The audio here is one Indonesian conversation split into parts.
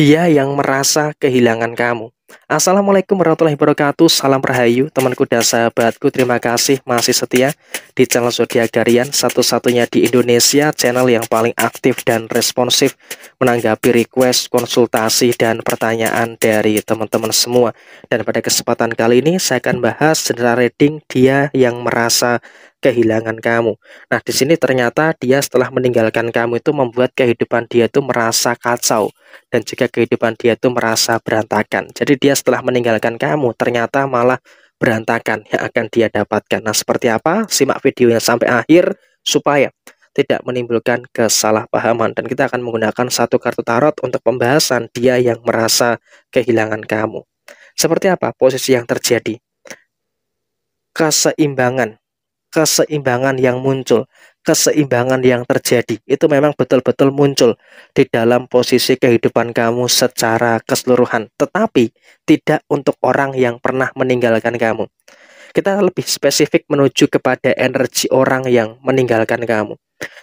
dia yang merasa kehilangan kamu. Assalamualaikum warahmatullahi wabarakatuh. Salam Rahayu temanku dan sahabatku. Terima kasih masih setia di channel Zodiagarian Satu-satunya di Indonesia Channel yang paling aktif dan responsif Menanggapi request, konsultasi, dan pertanyaan dari teman-teman semua. Dan pada kesempatan kali ini saya akan bahas general reading dia yang merasa kehilangan kamu. Nah, di sini ternyata dia setelah meninggalkan kamu itu membuat kehidupan dia itu merasa kacau dan juga kehidupan dia itu merasa berantakan. Jadi dia setelah meninggalkan kamu ternyata malah berantakan yang akan dia dapatkan. Nah, seperti apa? Simak videonya sampai akhir supaya tidak menimbulkan kesalahpahaman dan kita akan menggunakan satu kartu tarot untuk pembahasan dia yang merasa kehilangan kamu. Seperti apa posisi yang terjadi? Keseimbangan keseimbangan yang muncul, keseimbangan yang terjadi itu memang betul-betul muncul di dalam posisi kehidupan kamu secara keseluruhan, tetapi tidak untuk orang yang pernah meninggalkan kamu. Kita lebih spesifik menuju kepada energi orang yang meninggalkan kamu.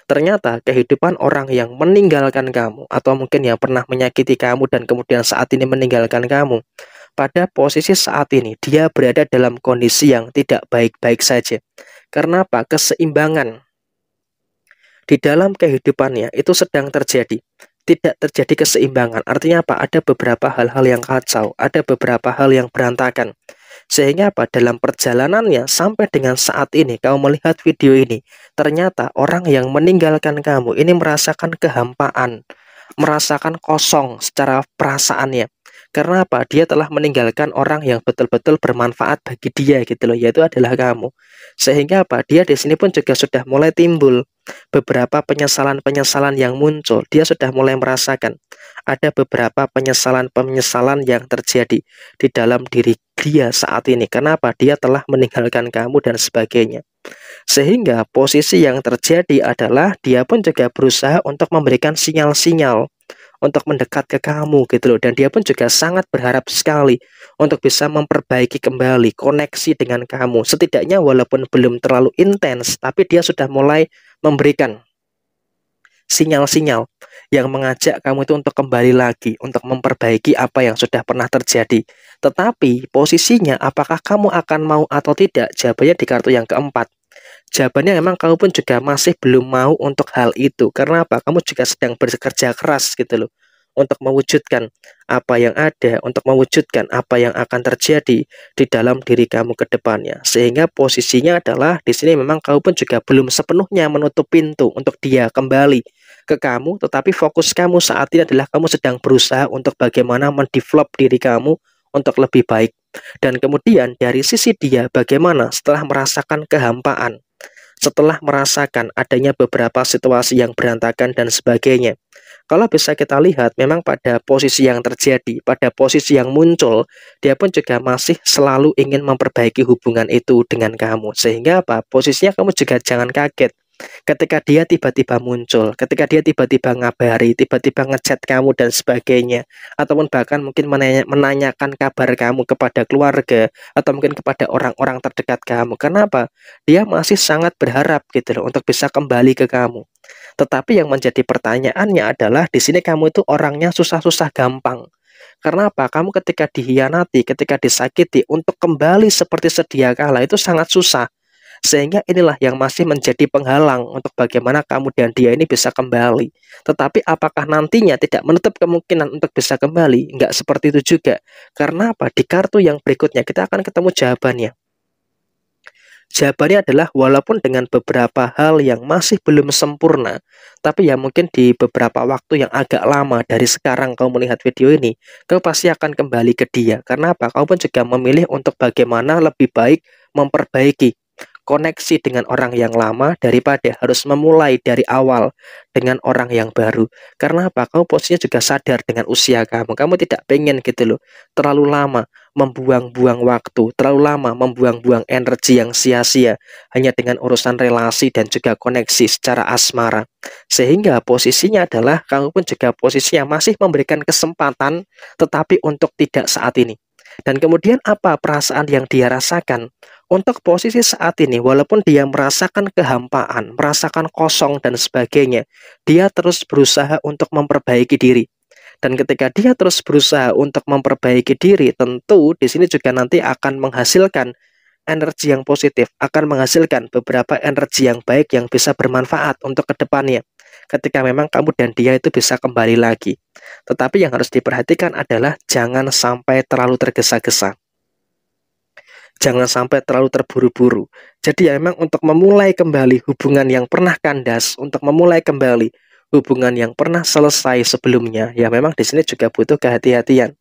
Ternyata kehidupan orang yang meninggalkan kamu atau mungkin yang pernah menyakiti kamu dan kemudian saat ini meninggalkan kamu pada posisi saat ini dia berada dalam kondisi yang tidak baik-baik saja. Karena apa? Keseimbangan di dalam kehidupannya itu sedang terjadi. Tidak terjadi keseimbangan. Artinya apa? Ada beberapa hal-hal yang kacau, ada beberapa hal yang berantakan. Sehingga apa? Dalam perjalanannya sampai dengan saat ini kamu melihat video ini, ternyata orang yang meninggalkan kamu ini merasakan kehampaan, merasakan kosong secara perasaannya. Karena apa? Dia telah meninggalkan orang yang betul-betul bermanfaat bagi dia gitu loh, yaitu adalah kamu. Sehingga apa? Dia di sini pun juga sudah mulai timbul beberapa penyesalan-penyesalan yang muncul. Dia sudah mulai merasakan ada beberapa penyesalan-penyesalan yang terjadi di dalam diri dia saat ini. Kenapa? Dia telah meninggalkan kamu dan sebagainya. Sehingga posisi yang terjadi adalah dia pun juga berusaha untuk memberikan sinyal-sinyal untuk mendekat ke kamu gitu loh. Dan dia pun juga sangat berharap sekali untuk bisa memperbaiki kembali koneksi dengan kamu. Setidaknya walaupun belum terlalu intens tapi dia sudah mulai memberikan sinyal-sinyal yang mengajak kamu itu untuk kembali lagi untuk memperbaiki apa yang sudah pernah terjadi. Tetapi posisinya apakah kamu akan mau atau tidak? Jawabannya di kartu yang keempat Jawabannya memang kamu pun juga masih belum mau untuk hal itu. Karena apa? Kamu juga sedang bekerja keras gitu loh untuk mewujudkan apa yang ada, untuk mewujudkan apa yang akan terjadi di dalam diri kamu ke depannya. Sehingga posisinya adalah di sini memang kamu pun juga belum sepenuhnya menutup pintu untuk dia kembali ke kamu, tetapi fokus kamu saat ini adalah kamu sedang berusaha untuk bagaimana mendevelop diri kamu untuk lebih baik. Dan kemudian dari sisi dia bagaimana setelah merasakan kehampaan, setelah merasakan adanya beberapa situasi yang berantakan dan sebagainya. Kalau bisa kita lihat, memang pada posisi yang terjadi, pada posisi yang muncul, dia pun juga masih selalu ingin memperbaiki hubungan itu dengan kamu. Sehingga apa? Posisinya kamu juga jangan kaget ketika dia tiba-tiba muncul, ketika dia tiba-tiba ngabari, tiba-tiba ngechat kamu dan sebagainya, ataupun bahkan mungkin menanya, menanyakan kabar kamu kepada keluarga atau mungkin kepada orang-orang terdekat kamu. Kenapa? Dia masih sangat berharap gitu loh untuk bisa kembali ke kamu. Tetapi yang menjadi pertanyaannya adalah di sini kamu itu orangnya susah-susah gampang. Karena apa? Kamu ketika dihianati, ketika disakiti, untuk kembali seperti sedia kala itu sangat susah. Sehingga inilah yang masih menjadi penghalang untuk bagaimana kamu dan dia ini bisa kembali. Tetapi apakah nantinya tidak menutup kemungkinan untuk bisa kembali? Enggak seperti itu juga. Karena apa? Di kartu yang berikutnya kita akan ketemu jawabannya. Jawabannya adalah walaupun dengan beberapa hal yang masih belum sempurna, tapi ya mungkin di beberapa waktu yang agak lama dari sekarang kamu melihat video ini, kamu pasti akan kembali ke dia. Karena apa? Kamu pun juga memilih untuk bagaimana lebih baik memperbaiki koneksi dengan orang yang lama daripada harus memulai dari awal dengan orang yang baru. Karena apa? Kamu posisinya juga sadar dengan usia kamu. Kamu tidak pengen gitu loh. Terlalu lama membuang-buang waktu, terlalu lama membuang-buang energi yang sia-sia hanya dengan urusan relasi dan juga koneksi secara asmara. Sehingga posisinya adalah kamu pun juga posisinya masih memberikan kesempatan tetapi untuk tidak saat ini. Dan kemudian apa perasaan yang dia rasakan? Untuk posisi saat ini, walaupun dia merasakan kehampaan, merasakan kosong dan sebagainya, dia terus berusaha untuk memperbaiki diri. Dan ketika dia terus berusaha untuk memperbaiki diri, tentu di sini juga nanti akan menghasilkan energi yang positif, akan menghasilkan beberapa energi yang baik yang bisa bermanfaat untuk ke depannya. Ketika memang kamu dan dia itu bisa kembali lagi. Tetapi yang harus diperhatikan adalah jangan sampai terlalu tergesa-gesa. Jangan sampai terlalu terburu-buru. Jadi ya memang untuk memulai kembali hubungan yang pernah kandas, untuk memulai kembali hubungan yang pernah selesai sebelumnya, ya memang di sini juga butuh kehati-hatian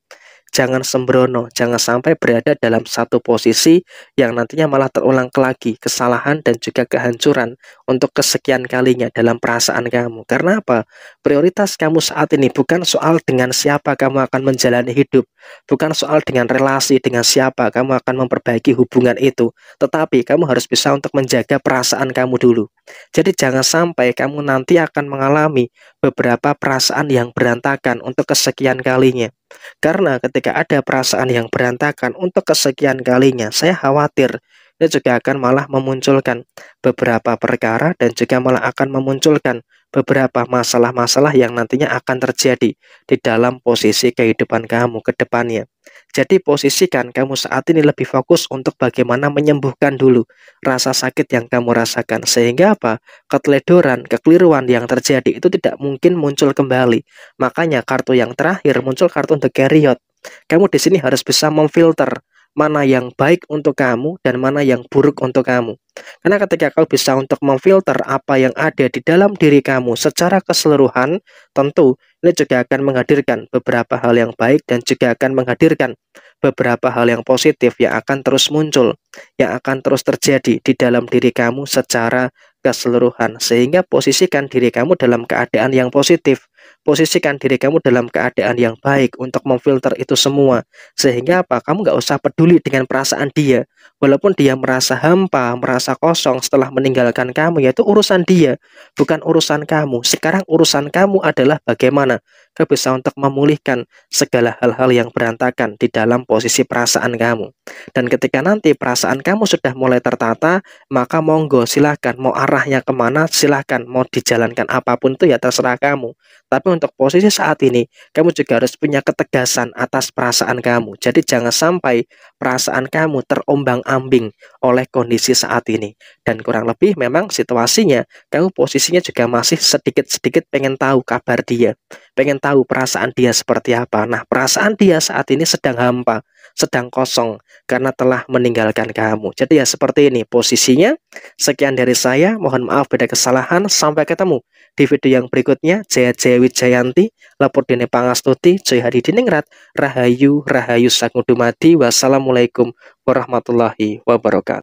jangan sembrono, jangan sampai berada dalam satu posisi yang nantinya malah terulang lagi kesalahan dan juga kehancuran untuk kesekian kalinya dalam perasaan kamu. Karena apa? Prioritas kamu saat ini bukan soal dengan siapa kamu akan menjalani hidup, bukan soal dengan relasi dengan siapa kamu akan memperbaiki hubungan itu, tetapi kamu harus bisa untuk menjaga perasaan kamu dulu. Jadi jangan sampai kamu nanti akan mengalami beberapa perasaan yang berantakan untuk kesekian kalinya. Karena ketika ada perasaan yang berantakan untuk kesekian kalinya, saya khawatir. Ini juga akan malah memunculkan beberapa perkara dan juga malah akan memunculkan beberapa masalah-masalah yang nantinya akan terjadi di dalam posisi kehidupan kamu ke depannya. Jadi posisikan kamu saat ini lebih fokus untuk bagaimana menyembuhkan dulu rasa sakit yang kamu rasakan. Sehingga apa? Keteledoran, kekeliruan yang terjadi itu tidak mungkin muncul kembali. Makanya kartu yang terakhir muncul kartu The Carriot. Kamu di sini harus bisa memfilter mana yang baik untuk kamu dan mana yang buruk untuk kamu. Karena ketika kau bisa untuk memfilter apa yang ada di dalam diri kamu secara keseluruhan, tentu ini juga akan menghadirkan beberapa hal yang baik dan juga akan menghadirkan beberapa hal yang positif yang akan terus muncul, yang akan terus terjadi di dalam diri kamu secara keseluruhan. Sehingga posisikan diri kamu dalam keadaan yang positif posisikan diri kamu dalam keadaan yang baik untuk memfilter itu semua. Sehingga apa? Kamu nggak usah peduli dengan perasaan dia. Walaupun dia merasa hampa merasa kosong setelah meninggalkan kamu yaitu urusan dia bukan urusan kamu. Sekarang urusan kamu adalah bagaimana? Kau bisa untuk memulihkan segala hal-hal yang berantakan di dalam posisi perasaan kamu. Dan ketika nanti perasaan kamu sudah mulai tertata maka monggo silahkan mau arahnya ke mana silahkan mau dijalankan apa pun itu ya terserah kamu. Tapi untuk posisi saat ini, kamu juga harus punya ketegasan atas perasaan kamu. Jadi jangan sampai perasaan kamu terombang-ambing oleh kondisi saat ini. Dan kurang lebih memang situasinya, kamu posisinya juga masih sedikit-sedikit pengen tahu kabar dia. Pengen tahu perasaan dia seperti apa. Nah, perasaan dia saat ini sedang hampa sedang kosong karena telah meninggalkan kamu. Jadi ya seperti ini posisinya. Sekian dari saya, mohon maaf beda kesalahan. Sampai ketemu di video yang berikutnya. Jaya Jaya Wijayanti, lapor dene pangastuti, Jaya Hadi Diningrat, Rahayu, Rahayu Sangudumadi. Wassalamualaikum warahmatullahi wabarakatuh.